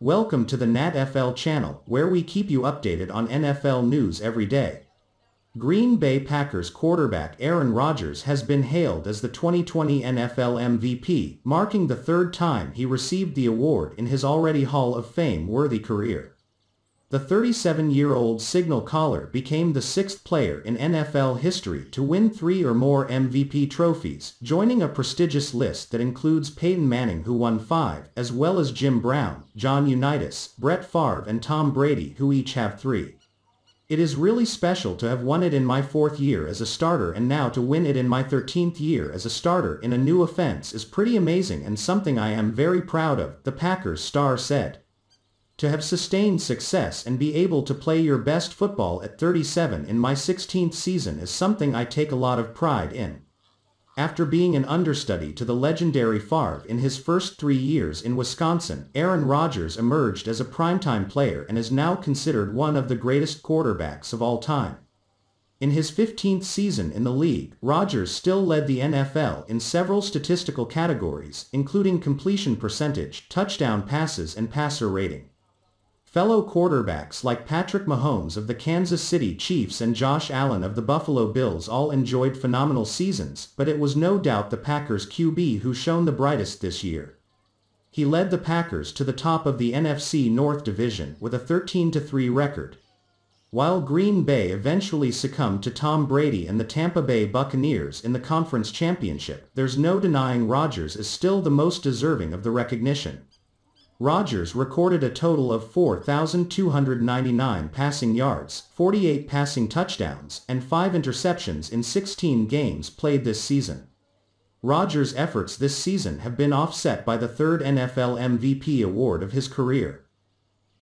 Welcome to the NatFL channel, where we keep you updated on NFL news every day. Green Bay Packers quarterback Aaron Rodgers has been hailed as the 2020 NFL MVP, marking the third time he received the award in his already Hall of Fame-worthy career. The 37-year-old signal caller became the sixth player in NFL history to win three or more MVP trophies, joining a prestigious list that includes Peyton Manning who won five, as well as Jim Brown, John Unitas, Brett Favre and Tom Brady who each have three. It is really special to have won it in my fourth year as a starter and now to win it in my 13th year as a starter in a new offense is pretty amazing and something I am very proud of, the Packers star said. To have sustained success and be able to play your best football at 37 in my 16th season is something I take a lot of pride in. After being an understudy to the legendary Favre in his first three years in Wisconsin, Aaron Rodgers emerged as a primetime player and is now considered one of the greatest quarterbacks of all time. In his 15th season in the league, Rodgers still led the NFL in several statistical categories, including completion percentage, touchdown passes and passer rating. Fellow quarterbacks like Patrick Mahomes of the Kansas City Chiefs and Josh Allen of the Buffalo Bills all enjoyed phenomenal seasons, but it was no doubt the Packers QB who shone the brightest this year. He led the Packers to the top of the NFC North Division with a 13-3 record. While Green Bay eventually succumbed to Tom Brady and the Tampa Bay Buccaneers in the conference championship, there's no denying Rodgers is still the most deserving of the recognition. Rodgers recorded a total of 4,299 passing yards, 48 passing touchdowns, and 5 interceptions in 16 games played this season. Rodgers' efforts this season have been offset by the third NFL MVP award of his career.